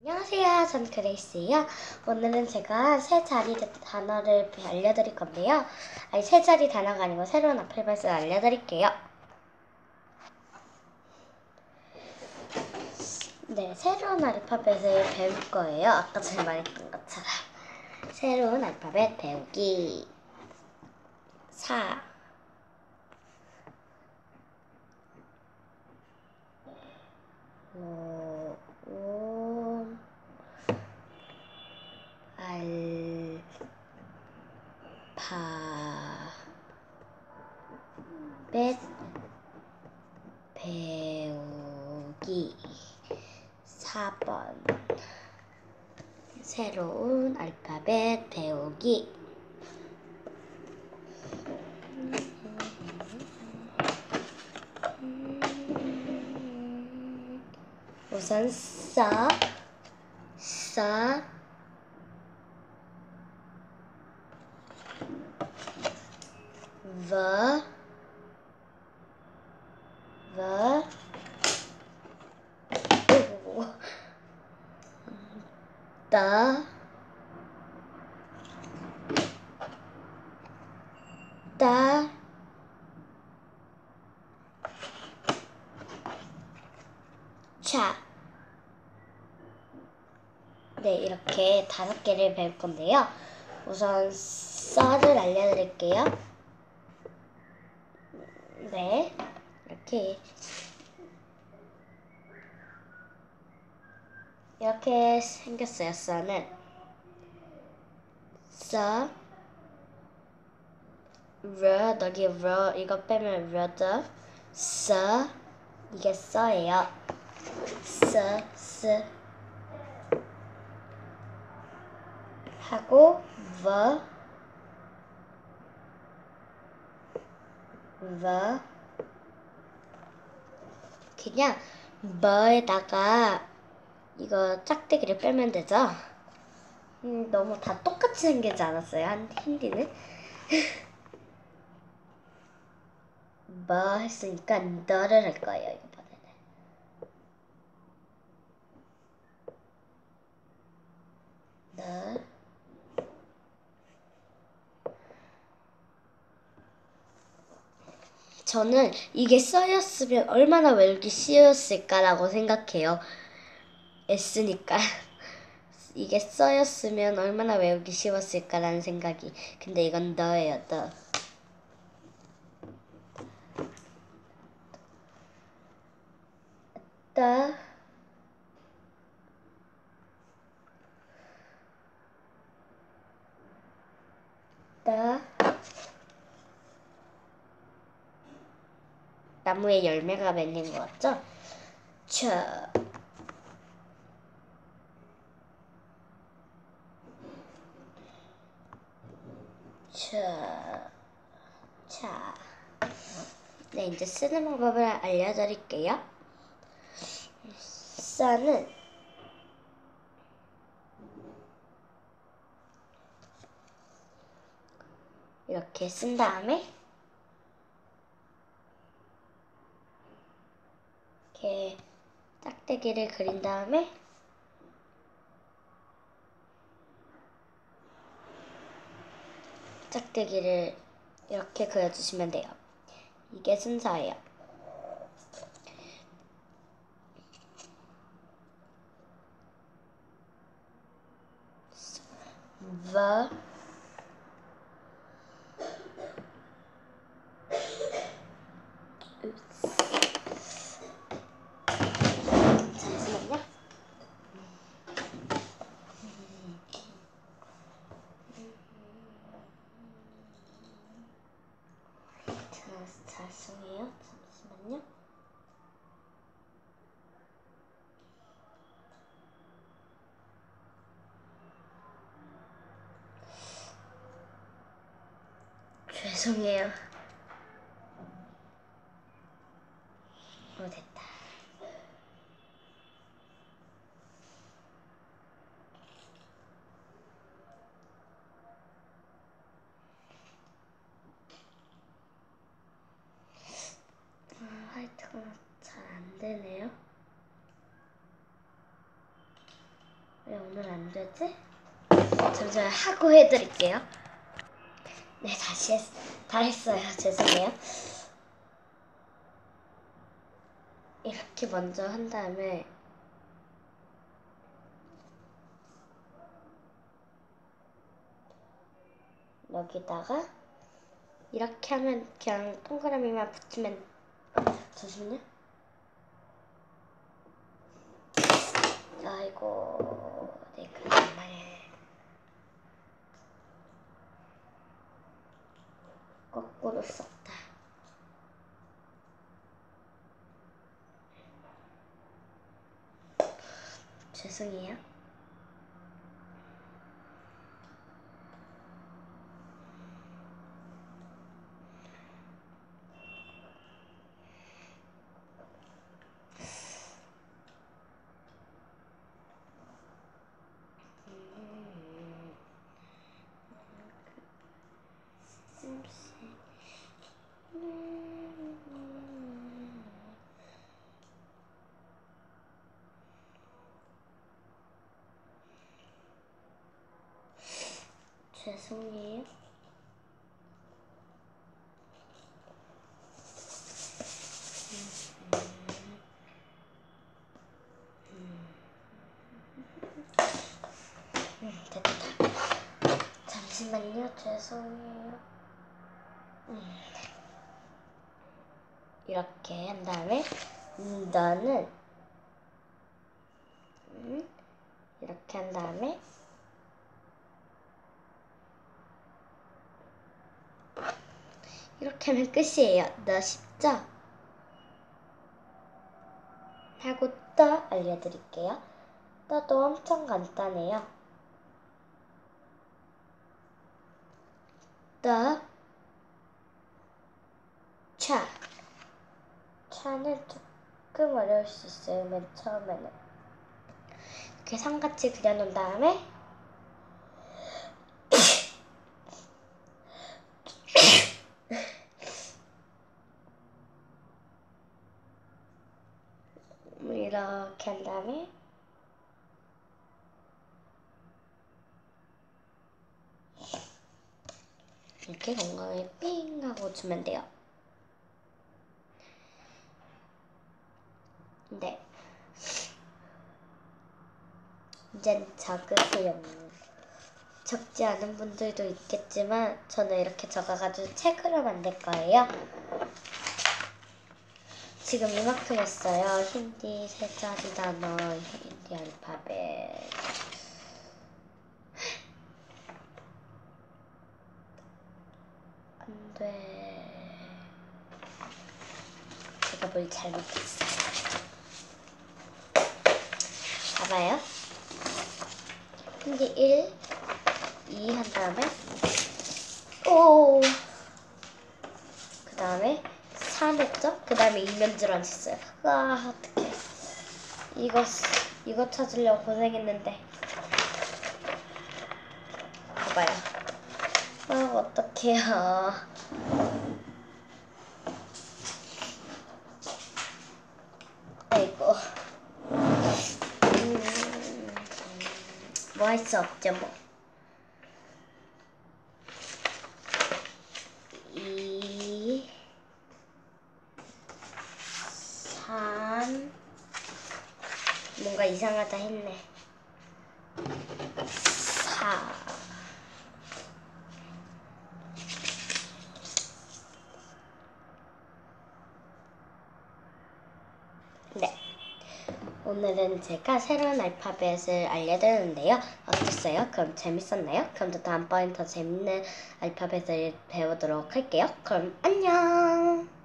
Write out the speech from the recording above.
안녕하세요. 전 그레이스예요. 오늘은 제가 세 자리 단어를 알려드릴 건데요. 아니, 세 자리 단어가 아니고 새로운 알파벳을 알려드릴게요. 네, 새로운 알파벳을 배울 거예요. 아까 전에 말했던 것처럼. 새로운 알파벳 배우기. 사. 오, 오, 알, 파, 벳, 배우기. 4번. 새로운 알파벳 배우기. 우선 싸, 싸, 버, 버, 오, 따, 따, 차. 네, 이렇게 다섯 개를 배울 건데요. 우선 썰을 알려드릴게요. 네, 이렇게 이렇게 생겼어요. 썰은 썰, 르, 여기 르 이거 빼면 르드, 서 이게 써예요. 서, 스. 하고 버, 버 그냥 버에다가 이거 짝대기를 빼면 되죠? 음, 너무 다 똑같이 생기지 않았어요? 한 힌디는? 뭐 했으니까 너를 할 거예요 이번에는 너 저는 이게 써였으면 얼마나 외우기 쉬웠을까라고 생각해요. S니까. 이게 써였으면 얼마나 외우기 쉬웠을까라는 생각이. 근데 이건 너예요, 너. 너. 너. 나무에 열매가 맺는 거 같죠? 쳐. 쳐. 차. 네, 이제 쓰는 방법을 알려드릴게요. 써는 이렇게 쓴 다음에 이렇게 짝대기를 그린 다음에 짝대기를 이렇게 그려주시면 돼요. 이게 순서예요. 버잠시만요. 자, 죄송해요. 잠시만요. 죄송해요. 어, 됐다. 아, 화이트가 잘 안 되네요. 왜 오늘 안 되지? 잠시만 하고 해드릴게요. 네, 다시 했, 다 했어요. 죄송해요. 이렇게 먼저 한 다음에 여기다가 이렇게 하면 그냥 동그라미만 붙이면 잠시만요. 아이고 내 그림을 거꾸로 썼다. 죄송해요. 죄송해요. 음, 됐다. 잠시만요. 죄송해요. 음. 이렇게 한 다음에 음, 너는 음, 이렇게 한 다음에 이렇게 하면 끝이에요. 너 쉽죠? 하고 또 알려드릴게요. 또도 엄청 간단해요. 더 차. 차는 조금 어려울 수 있어요. 맨 처음에는. 이렇게 선같이 그려놓은 다음에 이렇게 한 다음에 이렇게 건강에 삥 하고 주면 돼요. 네. 이젠 적으세요. 적지 않은 분들도 있겠지만 저는 이렇게 적어가지고 책으로 만들 거예요. 지금 이만큼 했어요. 힌디 세 자리 단어, 힌디 알파벳. 안 돼. 제가 뭘 잘못했어요. 봐봐요. 힌디 1, 2 한 다음에 오. 그 다음에 3 했죠? 그 다음에 이면줄 안 쳤어요. 와 어떡해. 이거 이거 찾으려고 고생했는데. 봐봐요. 아 어떡해요. 아이고. 음, 뭐 할 수 없죠 뭐. 이, 삼, 뭔가 이상하다 했네. 사, 네. 오늘은 제가 새로운 알파벳을 알려드렸는데요. 어땠어요? 그럼 재밌었나요? 그럼 또 다음번엔 더 재밌는 알파벳을 배우도록 할게요. 그럼 안녕!